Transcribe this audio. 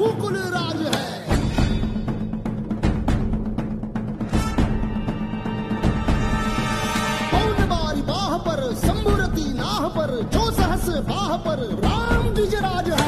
गोकुल राज है बाह पर शंभुरती नाह पर जो सहस बाह पर, राम गिजराज है।